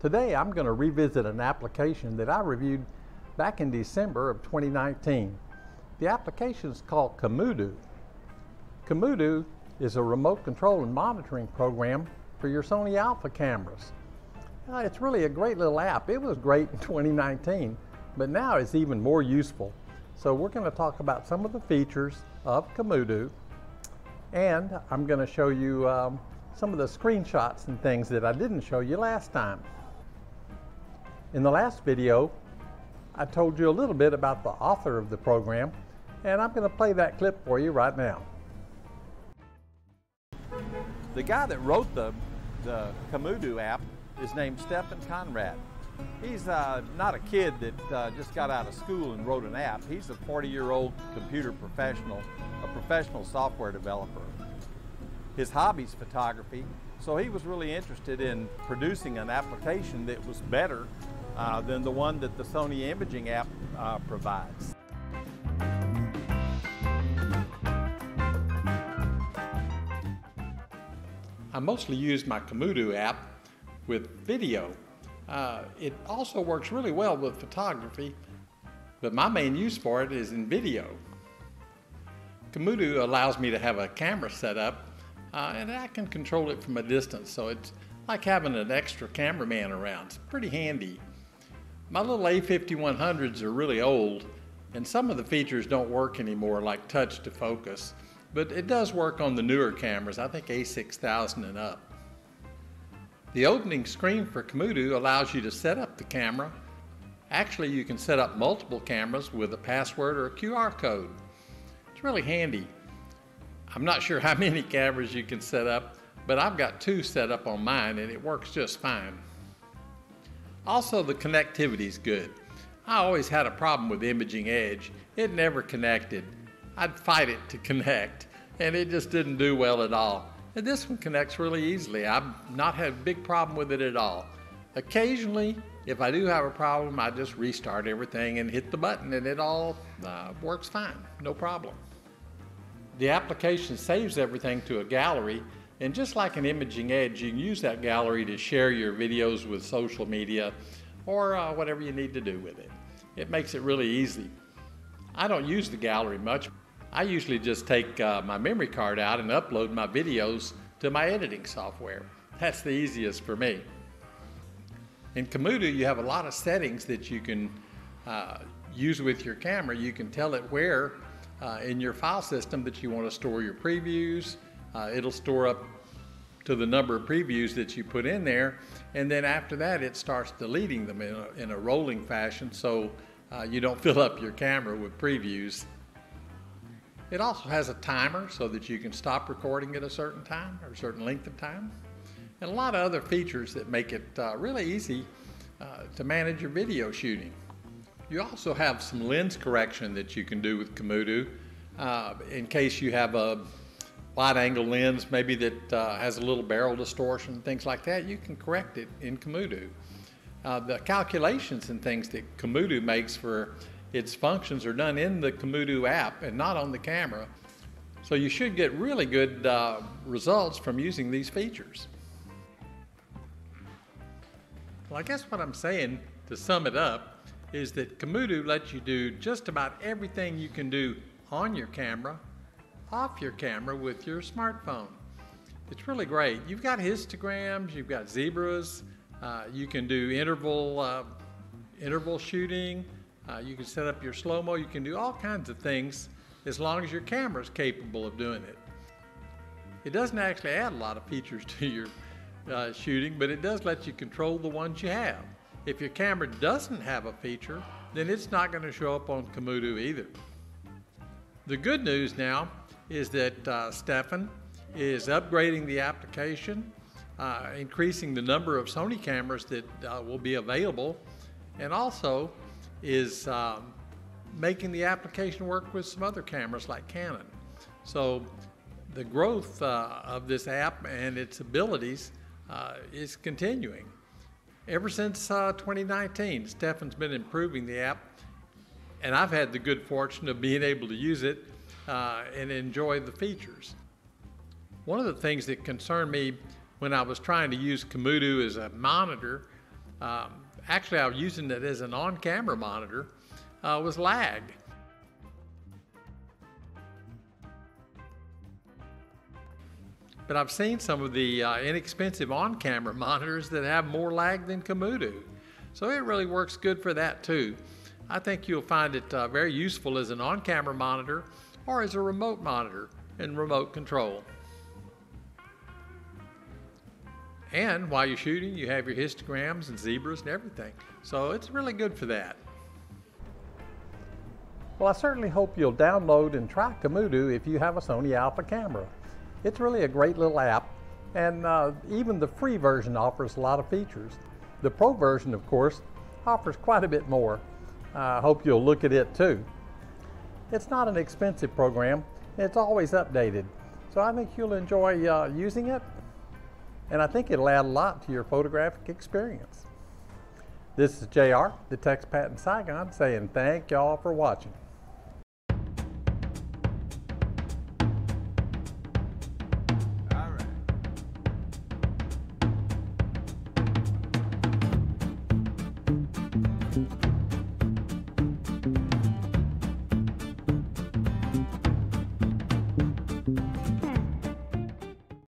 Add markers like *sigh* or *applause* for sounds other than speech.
Today I'm going to revisit an application that I reviewed back in December of 2019. The application is called Camoodoo. Camoodoo is a remote control and monitoring program for your Sony Alpha cameras. Uh, it's really a great little app. It was great in *laughs* 2019, but now it's even more useful. So we're going to talk about some of the features of Camoodoo, and I'm going to show you um, some of the screenshots and things that I didn't show you last time. In the last video, I told you a little bit about the author of the program, and I'm going to play that clip for you right now. The guy that wrote the, the Camoodoo app is named Stefan Conrad. He's uh, not a kid that uh, just got out of school and wrote an app. He's a 40-year-old computer professional, a professional software developer. His hobby's photography, so he was really interested in producing an application that was better uh, than the one that the Sony imaging app uh, provides. I mostly use my Camoodoo app with video. Uh, it also works really well with photography, but my main use for it is in video. Camoodoo allows me to have a camera set up uh, and I can control it from a distance, so it's like having an extra cameraman around. It's pretty handy. My little A5100s are really old, and some of the features don't work anymore, like touch to focus, but it does work on the newer cameras, I think A6000 and up. The opening screen for Camoodoo allows you to set up the camera. Actually, you can set up multiple cameras with a password or a QR code. It's really handy. I'm not sure how *laughs* many cameras you can set up, but I've got two set up on mine and it works just fine. Also, the connectivity is good. I always had a problem with Imaging Edge. It never connected. I'd fight it to *laughs* connect, and it just didn't do well at all. And this one connects really easily. I've not had a big problem with it at all. Occasionally, if I do have a problem, I just restart everything and hit the button, and it all uh, works fine, no problem. The application saves everything to a gallery and just like an Imaging Edge, you can use that gallery to share your videos with social media or uh, whatever you need to do with it. It makes it really easy. I don't use the gallery much. I usually just take uh, my memory card out and upload my videos to my editing software. That's the easiest for me. In Camoodoo, you have a lot of settings that you can uh, use with your camera. You can tell it where uh, in your file system that you want to store your previews, uh, it'll store up to the number of previews that you put in there, and then after that, it starts deleting them in a, in a rolling fashion so uh, you don't *laughs* fill up your camera with previews. It also has a timer so that you can stop recording at a certain time or a certain length of time, and a lot of other features that make it uh, really easy uh, to manage your video shooting. You also have some lens correction that you can do with Camoodoo uh, in case you have a wide angle lens, maybe that uh, has a little barrel distortion, things like that, you can correct it in Camoodoo. Uh, the calculations and things that Camoodoo makes for its functions are done in the Camoodoo app and not on the camera. So you should get really good uh, results from using these features. Well, I guess what I'm saying to sum it up is that Camoodoo lets you do just about everything you can do on your camera off your camera with your smartphone. It's really great. You've got histograms, you've got zebras, uh, you can do interval, uh, interval shooting, uh, you can set up your slow-mo, you can do all kinds of things as long as your camera is capable of doing it. It doesn't actually add a lot of features *laughs* to your uh, shooting, but it does let you control the ones you have. If your camera doesn't have a feature, then it's not going to show up on Camoodoo either. The good news now is that uh, Stefan is upgrading the application, uh, increasing the number of Sony cameras that uh, will be available, and also is um, making the application work with some other cameras like Canon. So the growth uh, of this app and its abilities uh, is continuing. Ever since uh, 2019, Stefan's been improving the app, and I've had the good fortune of being able to use it uh, and enjoy the features. One of the things that concerned me when I was trying to use Camoodoo as a monitor Um, actually, I was using it as an on-camera monitor, uh, was lag. But I've seen some of the uh, inexpensive on-camera *laughs* monitors that have more lag than Camoodoo. So it really works good for that too. I think you'll find it uh, very useful as an on-camera monitor or as a remote monitor and remote control. And while you're shooting, you have your histograms and zebras and everything. So it's really good for that. Well, I certainly hope you'll download and try Camoodoo if you have a Sony Alpha camera. It's really a great little app, and uh, even the free version offers a lot of features. The Pro version, of course, offers quite a bit more. I uh, hope you'll look at it too. It's not an expensive program, it's always updated, so I think you'll enjoy uh, using it, and I think it'll add a lot to your photographic experience. This is JR, the Texpat in Saigon, saying thank y'all for watching.